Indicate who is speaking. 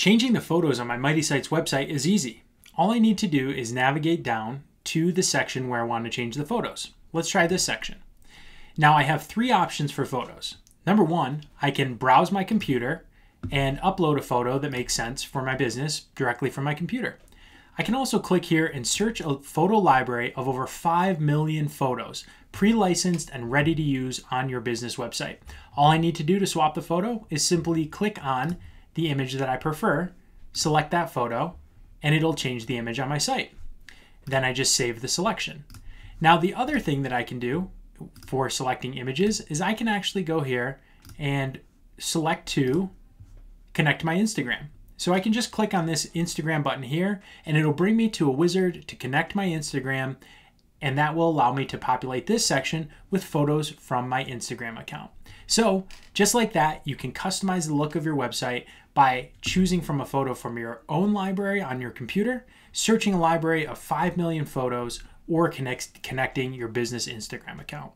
Speaker 1: Changing the photos on my Mighty Sites website is easy. All I need to do is navigate down to the section where I want to change the photos. Let's try this section. Now I have three options for photos. Number one, I can browse my computer and upload a photo that makes sense for my business directly from my computer. I can also click here and search a photo library of over 5 million photos, pre-licensed and ready to use on your business website. All I need to do to swap the photo is simply click on the image that I prefer, select that photo, and it'll change the image on my site. Then I just save the selection. Now the other thing that I can do for selecting images is I can actually go here and select to connect my Instagram. So I can just click on this Instagram button here and it'll bring me to a wizard to connect my Instagram and that will allow me to populate this section with photos from my Instagram account. So just like that, you can customize the look of your website by choosing from a photo from your own library on your computer, searching a library of 5 million photos, or connect, connecting your business Instagram account.